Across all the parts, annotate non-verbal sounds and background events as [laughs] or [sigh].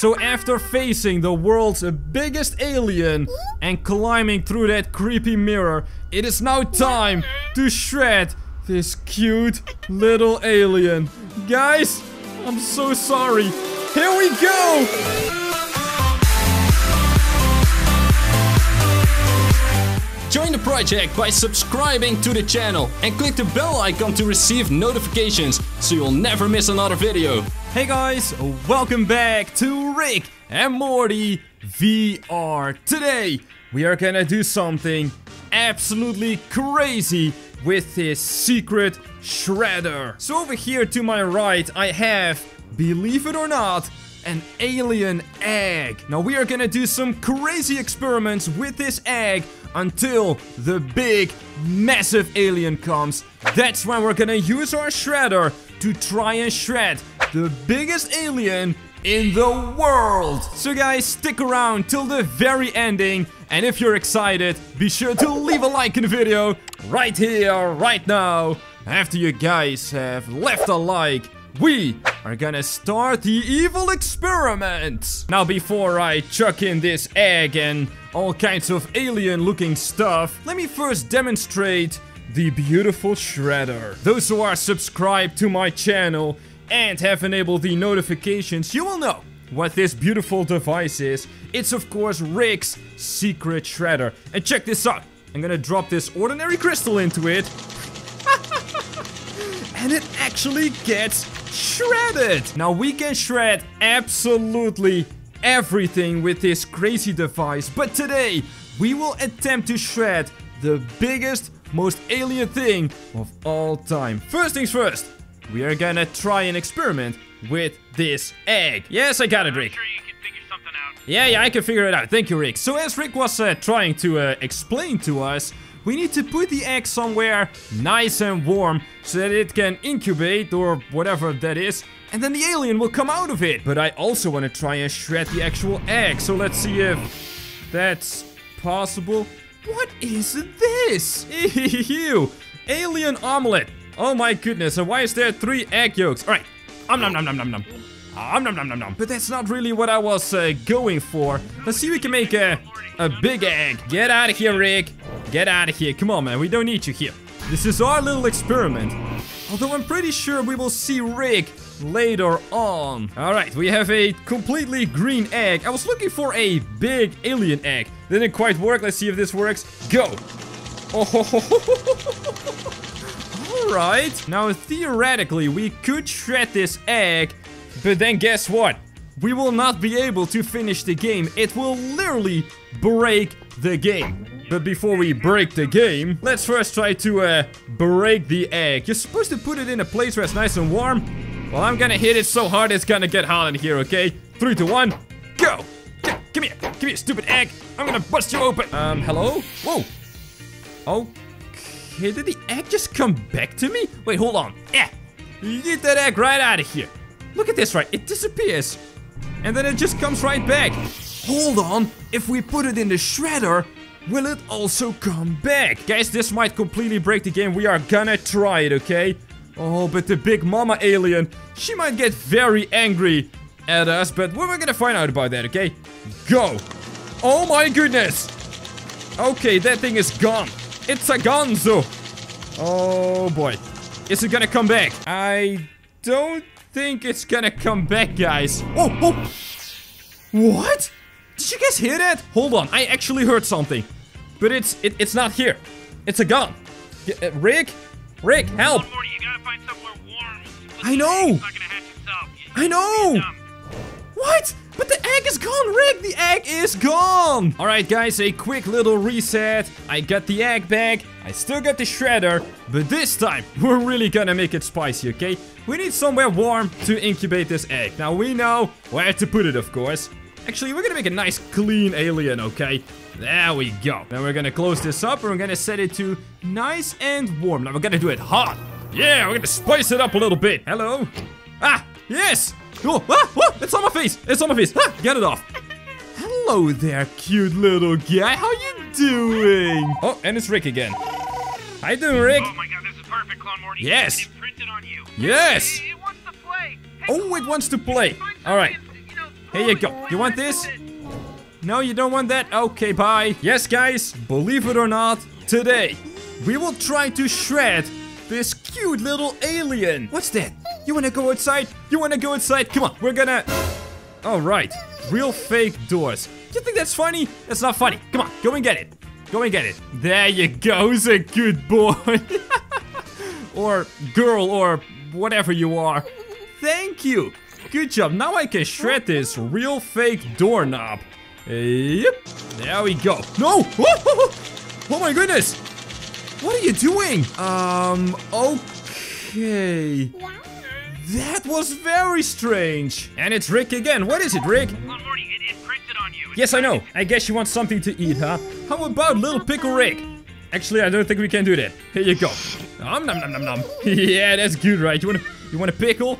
So after facing the world's biggest alien and climbing through that creepy mirror, it is now time to shred this cute little alien. Guys, I'm so sorry. Here we go! Join the project by subscribing to the channel and click the bell icon to receive notifications so you'll never miss another video. Hey guys, welcome back to Rick and Morty VR. Today we are gonna do something absolutely crazy with this secret shredder. So over here to my right I have, believe it or not, an alien egg. Now we are gonna do some crazy experiments with this egg until the big, massive alien comes. That's when we're gonna use our shredder to try and shred the biggest alien in the world. So guys, stick around till the very ending. And if you're excited, be sure to leave a like in the video right here, right now. After you guys have left a like, we are gonna start the evil experiment. Now before I chuck in this egg and all kinds of alien looking stuff, let me first demonstrate the beautiful shredder. Those who are subscribed to my channel and have enabled the notifications, you will know what this beautiful device is. It's of course Rick's secret shredder. And check this out. I'm gonna drop this ordinary crystal into it. [laughs] and it actually gets shredded. Now we can shred absolutely everything with this crazy device. But today, we will attempt to shred the biggest, most alien thing of all time. First things first, we are gonna try an experiment with this egg. Yes, I got it, Rick. Sure you can figure something out. Yeah, yeah, I can figure it out. Thank you, Rick. So as Rick was uh, trying to uh, explain to us, we need to put the egg somewhere nice and warm so that it can incubate or whatever that is and then the alien will come out of it. But I also want to try and shred the actual egg, so let's see if that's possible. What is this? Ew, alien omelet. Oh my goodness, and why is there three egg yolks? All right, um nom nom nom nom nom. Um, nom, nom, nom, nom. But that's not really what I was uh, going for. Let's see if we can make a, a big egg. Get out of here, Rick. Get out of here. Come on, man. We don't need you here. This is our little experiment. Although I'm pretty sure we will see Rick later on. Alright, we have a completely green egg. I was looking for a big alien egg. Didn't quite work. Let's see if this works. Go. Oh, [laughs] Alright. Now, theoretically, we could shred this egg. But then guess what? We will not be able to finish the game. It will literally break the game. But before we break the game, let's first try to uh, break the egg. You're supposed to put it in a place where it's nice and warm. Well, I'm gonna hit it so hard it's gonna get in here, okay? Three, two, one, go! G come here, come here, stupid egg! I'm gonna bust you open! Um, hello? Whoa! Okay, did the egg just come back to me? Wait, hold on. Eh! Get that egg right out of here! Look at this, right? It disappears. And then it just comes right back. Hold on, if we put it in the shredder, will it also come back? Guys, this might completely break the game. We are gonna try it, okay? Oh, but the big mama alien, she might get very angry at us, but we're gonna find out about that, okay? Go! Oh my goodness! Okay, that thing is gone. It's a gonzo! Oh boy. Is it gonna come back? I don't think it's gonna come back, guys. Oh, oh! What? Did you guys hear that? Hold on, I actually heard something. But it's it, it's not here. It's a gun. Y uh, Rick? Rick, help! Morty, you gotta find somewhere warm. I know. Not gonna hatch itself. You- I know! What? But the egg is gone, Rick! The egg is gone! Alright guys, a quick little reset. I got the egg back. I still got the shredder. But this time, [laughs] we're really gonna make it spicy, okay? We need somewhere warm to incubate this egg. Now we know where to put it, of course. Actually, we're gonna make a nice clean alien, okay? There we go. Then we're gonna close this up and we're gonna set it to nice and warm. Now we're gonna do it hot. Yeah, we're gonna spice it up a little bit. Hello? Ah, yes! Oh, ah, ah, it's on my face! It's on my face! Ah, get it off! Hello there, cute little guy. How you doing? Oh, and it's Rick again. How you doing, Rick? Oh my god, this is perfect, Clone Morty. Yes. It's printed on you. Yes! It, it wants to play. Hey, Oh, it wants to play. All right. Here you go. You want this? No, you don't want that? Okay, bye. Yes, guys, believe it or not, today we will try to shred this cute little alien. What's that? You wanna go outside? You wanna go outside? Come on, we're gonna... Alright, real fake doors. You think that's funny? That's not funny. Come on, go and get it. Go and get it. There you go, Who's a good boy. [laughs] or girl, or whatever you are. Thank you. Good job. Now I can shred this real fake doorknob. Yep. There we go. No! [laughs] Oh my goodness! What are you doing? Um, okay. That was very strange. And it's Rick again. What is it, Rick? Clone Morty, it, it printed on you. Yes, I know. I guess you want something to eat, huh? How about little pickle Rick? Actually, I don't think we can do that. Here you go. Nom nom nom nom nom. [laughs] yeah, that's good, right? You want a, you want a pickle?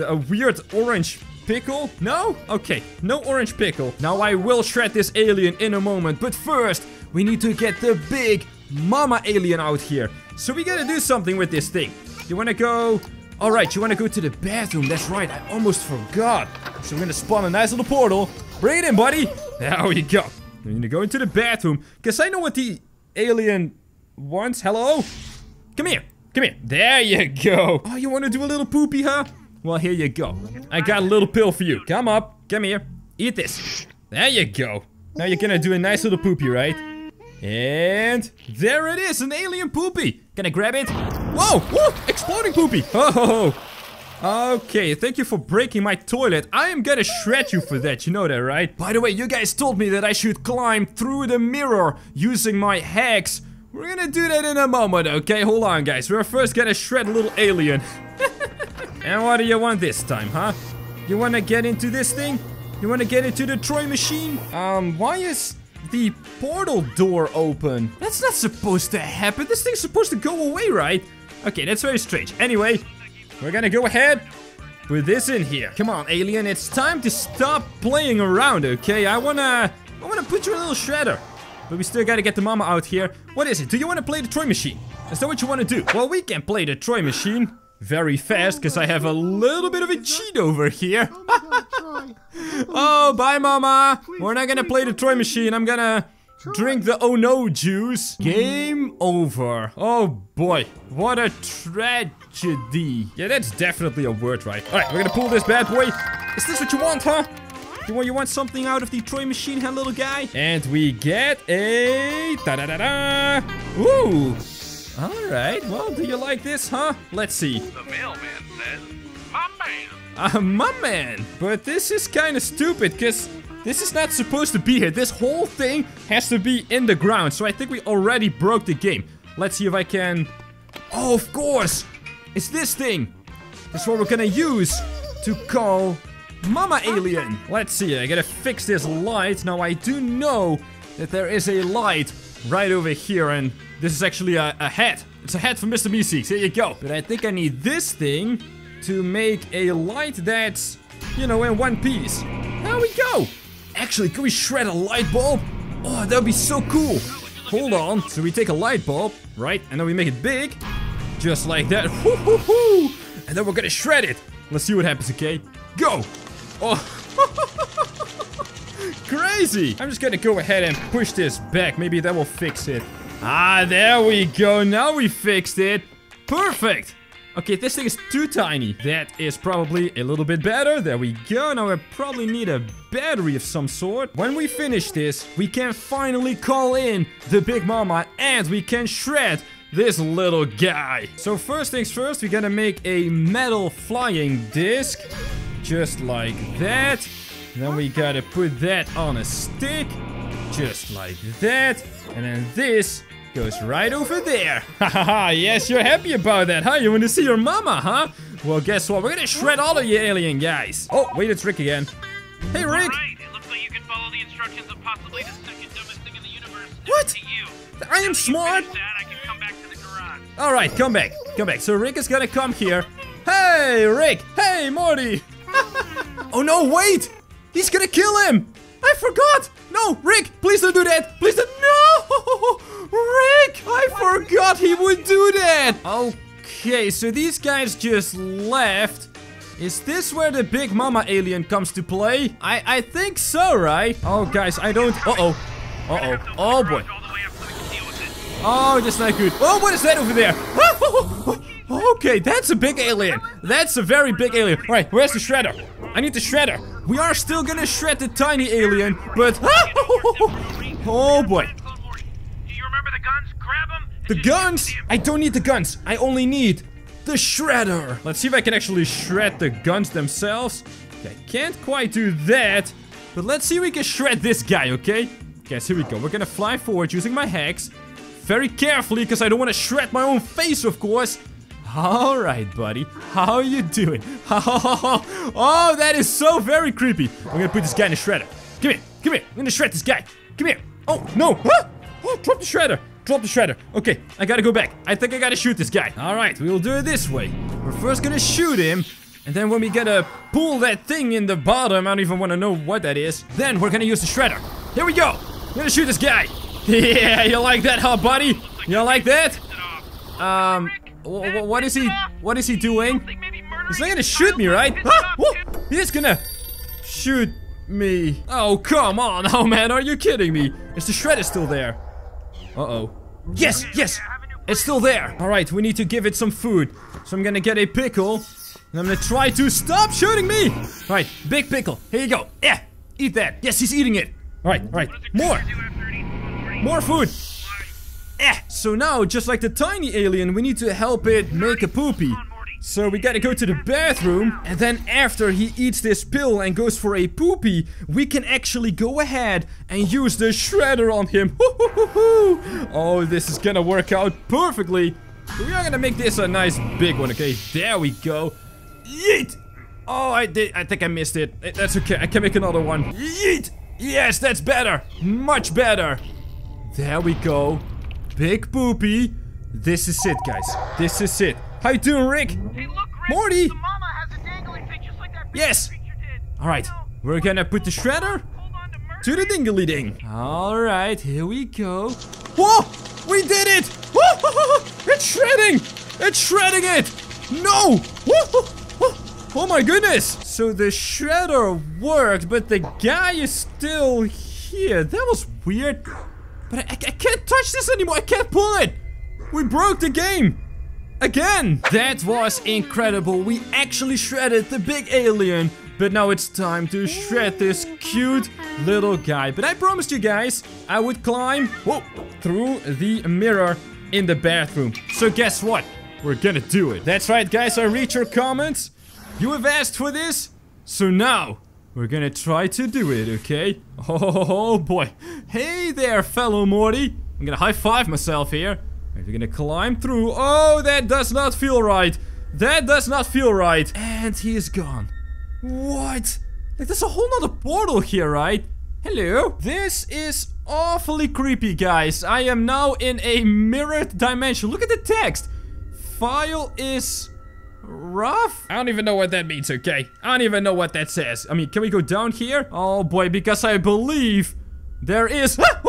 A weird orange pickle? No? Okay, no orange pickle. Now I will shred this alien in a moment, but first we need to get the big mama alien out here. So we gotta do something with this thing. You wanna go Alright, you wanna go to the bathroom? That's right, I almost forgot. So we're gonna spawn a nice little portal. Bring it in, buddy. There we go. We need to go into the bathroom. Because I know what the alien wants. Hello? Come here. Come here. There you go. Oh, you wanna do a little poopy, huh? Well, here you go. I got a little pill for you. Come up. Come here. Eat this. There you go. Now you're gonna do a nice little poopy, right? And there it is, an alien poopy. Can I grab it? Whoa, whoa, exploding poopy. Oh, okay, thank you for breaking my toilet. I am gonna shred you for that, you know that, right? By the way, you guys told me that I should climb through the mirror using my hacks. We're gonna do that in a moment, okay? Hold on, guys. We're first gonna shred a little alien. [laughs] and what do you want this time, huh? You wanna get into this thing? You wanna get into the Troy machine? Um, why is the portal door open? That's not supposed to happen. This thing's supposed to go away, right? Okay, that's very strange. Anyway, we're gonna go ahead, put this in here. Come on, alien, it's time to stop playing around, okay? I wanna, I wanna put you in a little shredder. But we still gotta get the mama out here. What is it? Do you wanna play the Troy machine? Is that what you wanna do? Well, we can play the Troy machine very fast because I have a little bit of a cheat over here. [laughs] oh, bye, mama. We're not gonna play the toy machine. I'm gonna drink the oh no juice. Game over. Oh boy, what a tragedy. Yeah, that's definitely a word, right? All right, we're gonna pull this bad boy. Is this what you want, huh? You want, you want something out of the toy machine, huh, little guy? And we get a da da da da. Ooh. All right. Well, do you like this, huh? Let's see. The mailman says, my man. Uh, my man. But this is kind of stupid, because this is not supposed to be here. This whole thing has to be in the ground. So I think we already broke the game. Let's see if I can... Oh, of course. It's this thing. That's what we're gonna use to call Mama Alien. Let's see. I gotta fix this light. Now, I do know that there is a light right over here. And this is actually a, a hat. It's a hat for Mr. Meeseeks. Here you go. But I think I need this thing to make a light that's, you know, in one piece. There we go. Actually, can we shred a light bulb? Oh, that would be so cool. Hold on. So we take a light bulb, right? And then we make it big. Just like that. [laughs] And then we're gonna shred it. Let's see what happens, okay? Go. Oh. [laughs] Crazy. I'm just gonna go ahead and push this back. Maybe that will fix it. Ah, there we go. Now we fixed it. Perfect. Okay, this thing is too tiny. That is probably a little bit better. There we go. Now I probably need a battery of some sort. When we finish this, we can finally call in the Big Mama and we can shred this little guy. So first things first, we gotta make a metal flying disc. Just like that. Then we gotta put that on a stick. Just like that. And then this goes right over there. [laughs] Haha, yes, you're happy about that, huh? You want to see your mama, huh? Well, guess what? We're gonna shred all of you alien guys. Oh, wait, it's Rick again. Hey, Rick! Right, it looks like you can follow the instructions of possibly the second dumbest thing in the universe. What? To you. I am smart! Finish that, I can come back to the garage. Alright, come back. Come back. So Rick is gonna come here. Hey, Rick! Hey, Morty! [laughs] oh no, wait! He's gonna kill him! I forgot! No, Rick, please don't do that! Please don't- No! [laughs] Rick! I forgot he would do that! Okay, so these guys just left. Is this where the big mama alien comes to play? I, I think so, right? Oh, guys, I don't... Uh-oh. Uh-oh. Oh, boy. Oh, that's not good. Oh, what is that over there? [laughs] okay, that's a big alien. That's a very big alien. All right, where's the shredder? I need the shredder. We are still gonna shred the tiny alien, but... [laughs] Oh, boy. Do you remember the guns? Grab them. The guns? I don't need the guns. I only need the shredder. Let's see if I can actually shred the guns themselves. I can't quite do that. But let's see if we can shred this guy, okay? Guys, here we go. We're gonna fly forward using my hacks. Very carefully, because I don't want to shred my own face, of course. Alright, buddy. How are you doing? [laughs] oh, that is so very creepy. I'm gonna put this guy in the shredder. Come here. Come here. I'm gonna shred this guy. Come here. Oh, no. Oh, drop the shredder. Drop the shredder. Okay, I gotta go back. I think I gotta shoot this guy. Alright, we'll do it this way. We're first gonna shoot him. And then when we gotta pull that thing in the bottom, I don't even want to know what that is. Then we're gonna use the shredder. Here we go. I'm gonna shoot this guy. [laughs] Yeah, you like that, huh, buddy? You like that? Um, what is he? What is he doing? He's not gonna shoot me, right? Huh? He's gonna shoot me. Oh, come on. [laughs] Oh, man, are you kidding me? Is the shredder still there? Uh-oh. Yes, yes! It's still there. All right, we need to give it some food. So I'm gonna get a pickle. And I'm gonna try to stop shooting me. All right, big pickle. Here you go. Yeah, eat that. Yes, he's eating it. All right, all right. More. More food! Eh, so now, just like the tiny alien, we need to help it make a poopy. So we gotta go to the bathroom, and then after he eats this pill and goes for a poopy, we can actually go ahead and use the shredder on him. [laughs] oh, this is gonna work out perfectly. We are gonna make this a nice big one, okay? There we go. Yeet! Oh, I did. I think I missed it. Eh, that's okay. I can make another one. Yeet! Yes, that's better. Much better. There we go. Big poopy. This is it, guys. This is it. How you doing, Rick? Hey, look, Rick. Morty. The mama has a dangly thing just like that yes. All right. We're gonna put the shredder to the dingly ding. All right, here we go. Whoa! We did it! [laughs] It's shredding! It's shredding it! No! [laughs] Oh my goodness! So the shredder worked, but the guy is still here. That was weird. But I, I, I can't touch this anymore. I can't pull it. We broke the game. Again. That was incredible. We actually shredded the big alien. But now it's time to shred this cute little guy. But I promised you guys I would climb whoa, through the mirror in the bathroom. So guess what? We're gonna do it. That's right, guys. I read your comments. You have asked for this. So now we're gonna try to do it, okay? Oh, boy. Hey there, fellow Morty. I'm gonna high five myself here. We're gonna climb through. Oh, that does not feel right. That does not feel right. And he is gone. What? Like, there's a whole nother portal here, right? Hello? This is awfully creepy, guys. I am now in a mirrored dimension. Look at the text. File is rough? I don't even know what that means, okay? I don't even know what that says. I mean, can we go down here? Oh boy, because I believe there is [gasps] ah!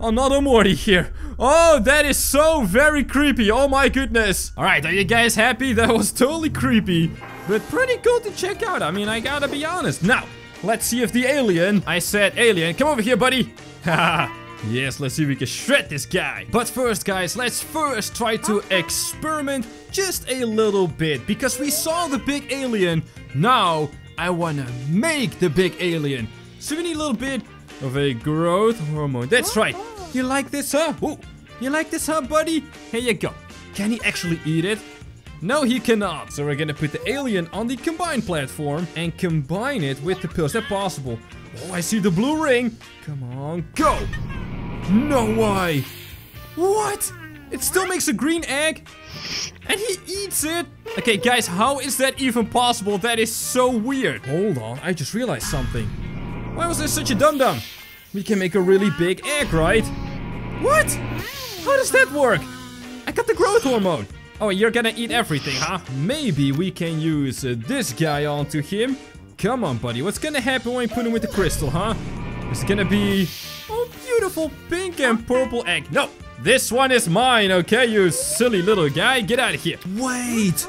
Another Morty here. Oh, that is so very creepy. Oh my goodness. All right, are you guys happy? [laughs] That was totally creepy, but pretty cool to check out. I mean, I gotta be honest. Now, let's see if the alien, I said alien, come over here, buddy. [laughs] Yes, let's see if we can shred this guy. But first, guys, let's first try to experiment just a little bit. Because we saw the big alien. Now, I want to make the big alien. So we need a little bit of a growth hormone. That's right. Oh. You like this, huh? You like this, huh, buddy? Here you go. Can he actually eat it? No, he cannot. So we're gonna put the alien on the combine platform and combine it with the pills. Is that possible? Oh, I see the blue ring. Come on, go. No way! What? It still makes a green egg? And he eats it? Okay, guys, how is that even possible? That is so weird. Hold on, I just realized something. Why was there such a dum-dum? We can make a really big egg, right? What? How does that work? I got the growth hormone. Oh, you're gonna eat everything, huh? Maybe we can use uh, this guy onto him. Come on, buddy. What's gonna happen when we put him with the crystal, huh? It's gonna be a beautiful pink and purple egg. No, this one is mine, okay, you silly little guy. Get out of here. Wait,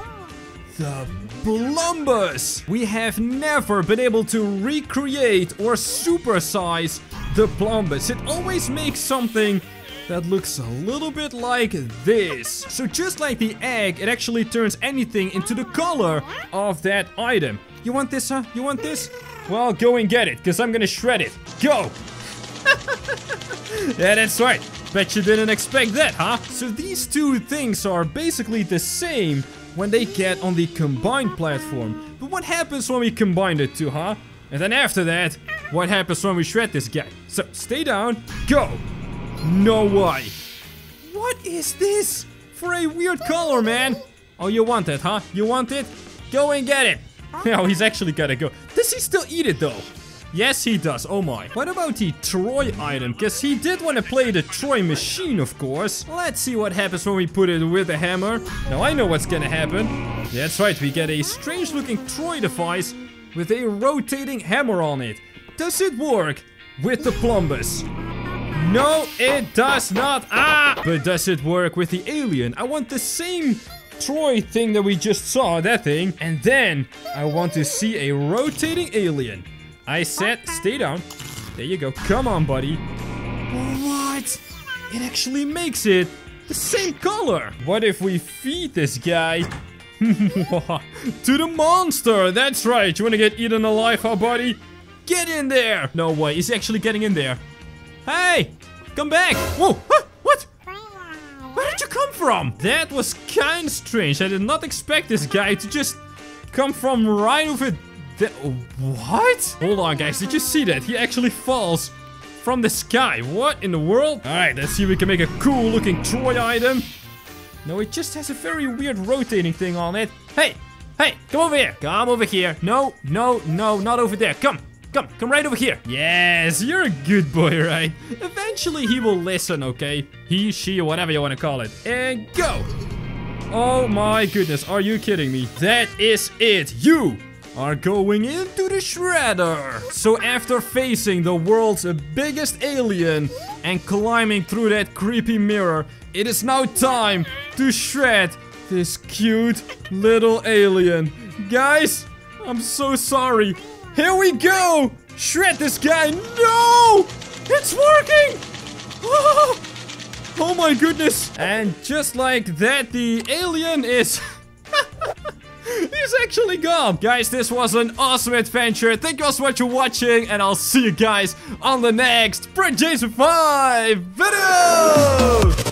the Plumbus. We have never been able to recreate or supersize the Plumbus. It always makes something that looks a little bit like this. So just like the egg, it actually turns anything into the color of that item. You want this, huh? You want this? Well, go and get it, because I'm gonna shred it. Go! [laughs] yeah, that's right. Bet you didn't expect that, huh? So these two things are basically the same when they get on the combined platform. But what happens when we combine the two, huh? And then after that, what happens when we shred this guy? So, stay down, go! No way. What is this? For a weird color, man. Oh, you want it, huh? You want it? Go and get it. [laughs] Oh, he's actually gotta go. Does he still eat it, though? Yes, he does. Oh my. What about the Troy item? Because he did want to play the Troy machine, of course. Let's see what happens when we put it with the hammer. Now, I know what's gonna happen. That's right, we get a strange-looking Troy device with a rotating hammer on it. Does it work with the Plumbus? No, it does not. Ah! But does it work with the alien? I want the same Troy thing that we just saw, that thing. And then I want to see a rotating alien. I said, stay down. There you go. Come on, buddy. What? It actually makes it the same color. What if we feed this guy [laughs] to the monster? That's right. You want to get eaten alive, huh, buddy? Get in there. No way. He's actually getting in there. Hey, come back. Whoa, huh, what? Where did you come from? That was kind of strange. I did not expect this guy to just come from right over there. What? Hold on, guys. Did you see that? He actually falls from the sky. What in the world? All right, let's see if we can make a cool looking Troy item. No, it just has a very weird rotating thing on it. Hey, hey, come over here. Come over here. No, no, no, not over there. Come, Come, come right over here. Yes, you're a good boy, right? Eventually he will listen, okay? He, she, or whatever you want to call it. And go. Oh my goodness, are you kidding me? That is it. You are going into the shredder. So after facing the world's biggest alien and climbing through that creepy mirror, it is now time to shred this cute little alien. Guys, I'm so sorry. Here we go! Shred this guy! No! It's working! Oh, [laughs] oh my goodness! And just like that, the alien is... [laughs] He's actually gone. Guys, this was an awesome adventure. Thank you all so much for watching. And I'll see you guys on the next Project 5 video!